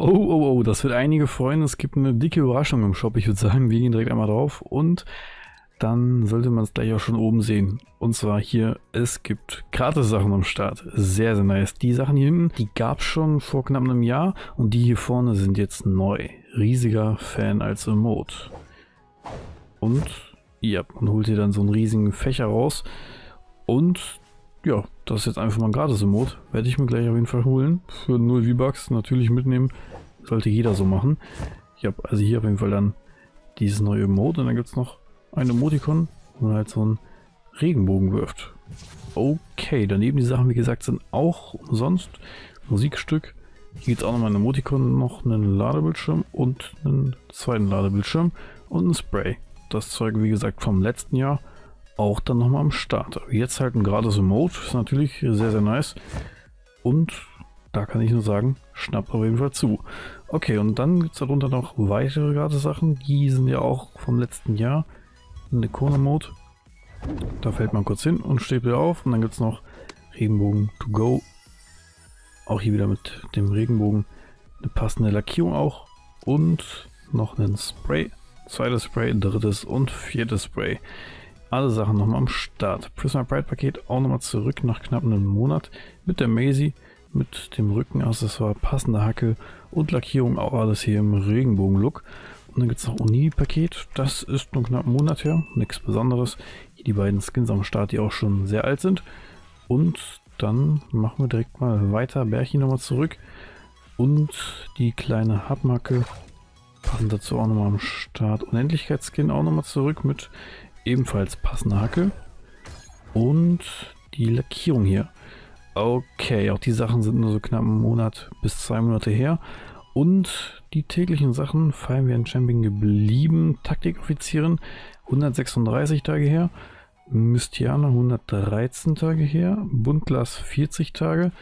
Oh, oh, oh, das wird einige freuen. Es gibt eine dicke Überraschung im Shop. Ich würde sagen, wir gehen direkt einmal drauf und dann sollte man es gleich auch schon oben sehen. Und zwar hier, es gibt Gratis-Sachen am Start. Sehr, sehr nice. Die Sachen hier hinten, die gab es schon vor knapp einem Jahr und die hier vorne sind jetzt neu. Riesiger Fan als Emote. Und ja, man holt hier dann so einen riesigen Fächer raus und ja, das ist jetzt einfach mal ein Gratis-Emote. Werde ich mir gleich auf jeden Fall holen. Für 0 V-Bucks natürlich mitnehmen. Sollte jeder so machen. Ich habe also hier auf jeden Fall dann dieses neue Emote. Und dann gibt es noch ein Emoticon, wo man halt so einen Regenbogen wirft. Okay, daneben die Sachen, wie gesagt, sind auch umsonst. Musikstück. Hier gibt es auch nochmal ein Emoticon, noch einen Ladebildschirm und einen zweiten Ladebildschirm und ein Spray. Das Zeug, wie gesagt, vom letzten Jahr auch dann nochmal am Start. Jetzt halt ein gratis Mode, ist natürlich sehr, sehr nice. Und da kann ich nur sagen, schnappt auf jeden Fall zu. Okay, und dann gibt es darunter noch weitere gratis Sachen. Die sind ja auch vom letzten Jahr. Eine Kona Mode. Da fällt man kurz hin und steht wieder auf. Und dann gibt es noch Regenbogen to go. Auch hier wieder mit dem Regenbogen eine passende Lackierung auch. Und noch einen Spray. Zweites Spray, drittes und viertes Spray alle Sachen nochmal am Start. Prisma Bright Paket auch nochmal zurück nach knapp einem Monat mit der Maisie, mit dem Rückenaccessoire, passender Hacke und Lackierung auch alles hier im Regenbogen-Look. Und dann gibt es noch Uni-Paket, das ist nur knapp einen Monat her, nichts Besonderes. Hier die beiden Skins am Start, die auch schon sehr alt sind. Und dann machen wir direkt mal weiter, Bärchen nochmal zurück. Und die kleine Hubmarke passen dazu auch nochmal am Start. Unendlichkeitsskin auch nochmal zurück mit ebenfalls passende Hacke. Und die Lackierung hier. Okay, auch die Sachen sind nur so knapp einen Monat bis zwei Monate her. Und die täglichen Sachen fallen wir in Champion geblieben. Taktikoffizieren 136 Tage her. Mystianer 113 Tage her. Buntglas 40 Tage.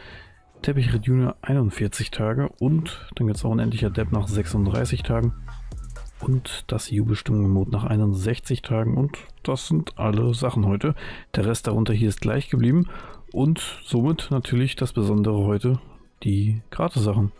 Teppichred Junior 41 Tage. Und dann gibt es auch ein endlicher Depp nach 36 Tagen und das EU-Bestimmung nach 61 Tagen und das sind alle Sachen heute. Der Rest darunter hier ist gleich geblieben und somit natürlich das Besondere heute, die Gratis-Sachen.